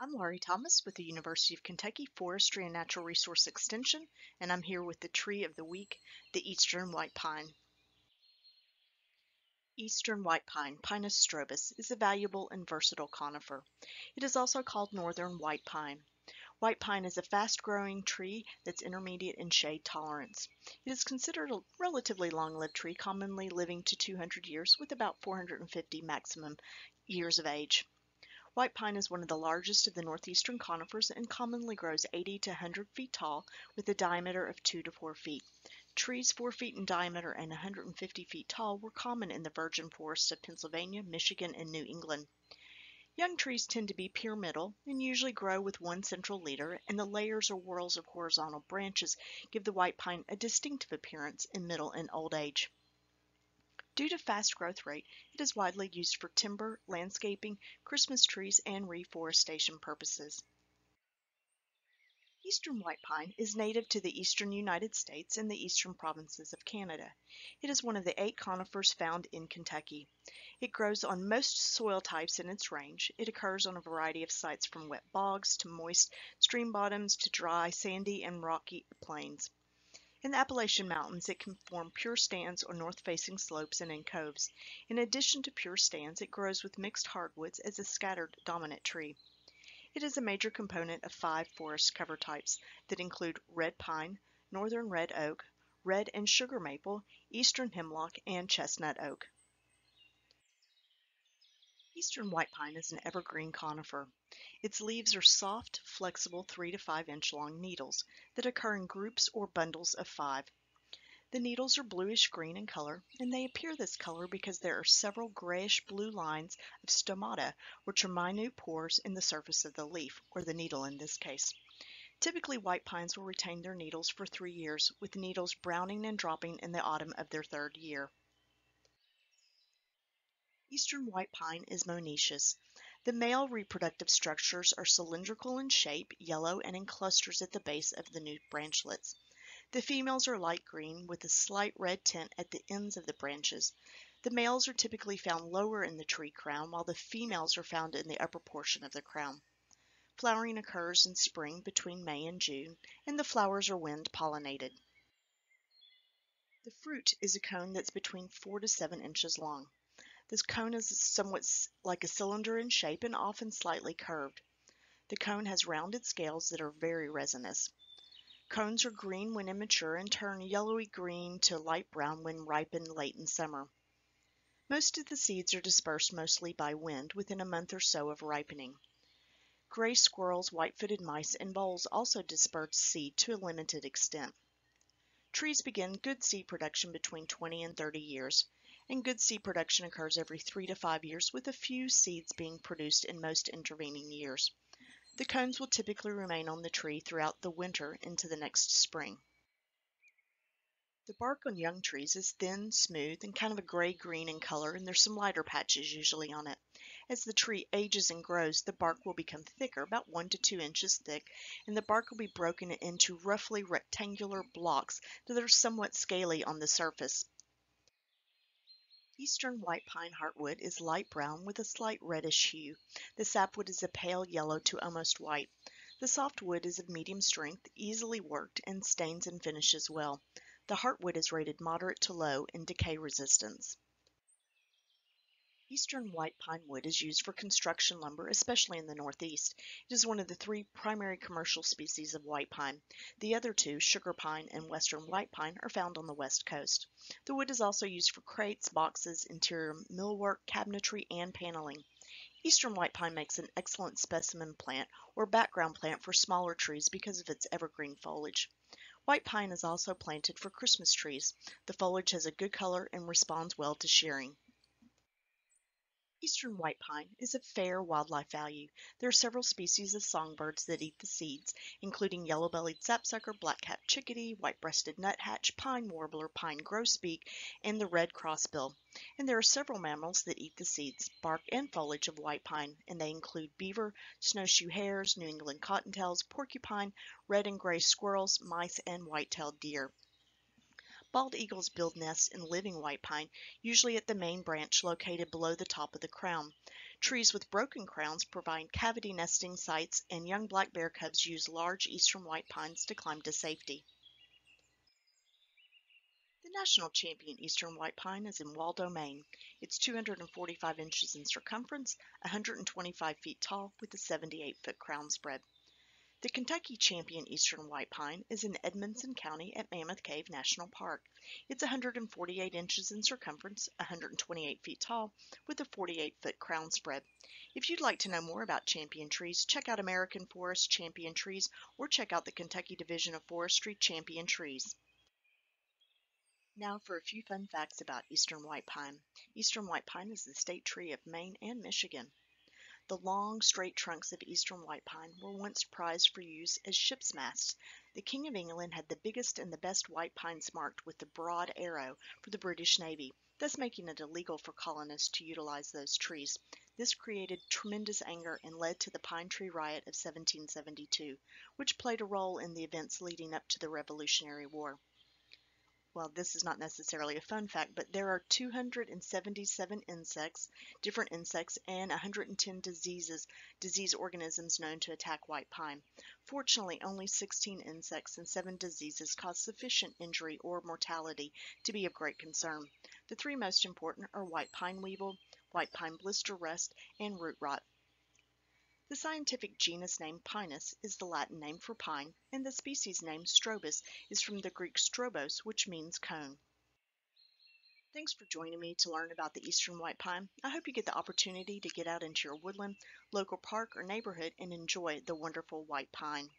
I'm Laurie Thomas with the University of Kentucky Forestry and Natural Resource Extension, and I'm here with the tree of the week, the Eastern White Pine. Eastern white pine, Pinus strobus, is a valuable and versatile conifer. It is also called northern white pine. White pine is a fast-growing tree that's intermediate in shade tolerance. It is considered a relatively long-lived tree, commonly living to 200 years with about 450 maximum years of age. White pine is one of the largest of the northeastern conifers and commonly grows 80 to 100 feet tall with a diameter of 2 to 4 feet. Trees 4 feet in diameter and 150 feet tall were common in the virgin forests of Pennsylvania, Michigan, and New England. Young trees tend to be pyramidal and usually grow with one central leader, and the layers or whorls of horizontal branches give the white pine a distinctive appearance in middle and old age. Due to fast growth rate, it is widely used for timber, landscaping, Christmas trees, and reforestation purposes. Eastern white pine is native to the eastern United States and the eastern provinces of Canada. It is one of the eight conifers found in Kentucky. It grows on most soil types in its range. It occurs on a variety of sites from wet bogs to moist stream bottoms to dry, sandy, and rocky plains. In the Appalachian Mountains, it can form pure stands or north-facing slopes and in coves. In addition to pure stands, it grows with mixed hardwoods as a scattered dominant tree. It is a major component of five forest cover types that include red pine, northern red oak, red and sugar maple, eastern hemlock, and chestnut oak. Eastern white pine is an evergreen conifer. Its leaves are soft, flexible 3 to 5 inch long needles that occur in groups or bundles of five. The needles are bluish green in color, and they appear this color because there are several grayish blue lines of stomata, which are minute pores in the surface of the leaf, or the needle in this case. Typically, white pines will retain their needles for three years, with needles browning and dropping in the autumn of their third year. Eastern white pine is monoecious. The male reproductive structures are cylindrical in shape, yellow, and in clusters at the base of the new branchlets. The females are light green with a slight red tint at the ends of the branches. The males are typically found lower in the tree crown, while the females are found in the upper portion of the crown. Flowering occurs in spring between May and June, and the flowers are wind pollinated. The fruit is a cone that's between 4 to 7 inches long. This cone is somewhat like a cylinder in shape and often slightly curved. The cone has rounded scales that are very resinous. Cones are green when immature and turn yellowy green to light brown when ripened late in summer. Most of the seeds are dispersed mostly by wind within a month or so of ripening. Gray squirrels, white-footed mice, and voles also disperse seed to a limited extent. Trees begin good seed production between 20 and 30 years, and good seed production occurs every 3 to 5 years with a few seeds being produced in most intervening years. The cones will typically remain on the tree throughout the winter into the next spring. The bark on young trees is thin, smooth, and kind of a gray-green in color, and there's some lighter patches usually on it. As the tree ages and grows, the bark will become thicker, about 1 to 2 inches thick, and the bark will be broken into roughly rectangular blocks that are somewhat scaly on the surface. Eastern white pine heartwood is light brown with a slight reddish hue. The sapwood is a pale yellow to almost white. The softwood is of medium strength, easily worked, and stains and finishes well. The heartwood is rated moderate to low in decay resistance. Eastern white pine wood is used for construction lumber, especially in the Northeast. It is one of the three primary commercial species of white pine. The other two, sugar pine and western white pine, are found on the west coast. The wood is also used for crates, boxes, interior millwork, cabinetry, and paneling. Eastern white pine makes an excellent specimen plant or background plant for smaller trees because of its evergreen foliage. White pine is also planted for Christmas trees. The foliage has a good color and responds well to shearing. Eastern white pine is of fair wildlife value. There are several species of songbirds that eat the seeds, including yellow-bellied sapsucker, black-capped chickadee, white-breasted nuthatch, pine warbler, pine grosbeak, and the red crossbill. And there are several mammals that eat the seeds, bark, and foliage of white pine, and they include beaver, snowshoe hares, New England cottontails, porcupine, red and gray squirrels, mice, and white-tailed deer. Bald eagles build nests in living white pine, usually at the main branch located below the top of the crown. Trees with broken crowns provide cavity nesting sites and young black bear cubs use large eastern white pines to climb to safety. The national champion eastern white pine is in Waldo, Maine. It's 245 inches in circumference, 125 feet tall, with a 78 foot crown spread. The Kentucky champion eastern white pine is in Edmonson County at Mammoth Cave National Park. It's 148 inches in circumference, 128 feet tall, with a 48 foot crown spread. If you'd like to know more about champion trees, check out American Forest Champion Trees or check out the Kentucky Division of Forestry Champion Trees. Now for a few fun facts about eastern white pine. Eastern white pine is the state tree of Maine and Michigan. The long, straight trunks of eastern white pine were once prized for use as ship's masts. The King of England had the biggest and the best white pines marked with the broad arrow for the British Navy, thus making it illegal for colonists to utilize those trees. This created tremendous anger and led to the Pine Tree Riot of 1772, which played a role in the events leading up to the Revolutionary War well, this is not necessarily a fun fact, but there are 277 insects, different insects, and 110 diseases, disease organisms known to attack white pine. Fortunately, only 16 insects and 7 diseases cause sufficient injury or mortality to be of great concern. The three most important are white pine weevil, white pine blister rust, and root rot. The scientific genus name Pinus is the Latin name for pine, and the species name Strobus is from the Greek strobos, which means cone. Thanks for joining me to learn about the eastern white pine. I hope you get the opportunity to get out into your woodland, local park, or neighborhood and enjoy the wonderful white pine.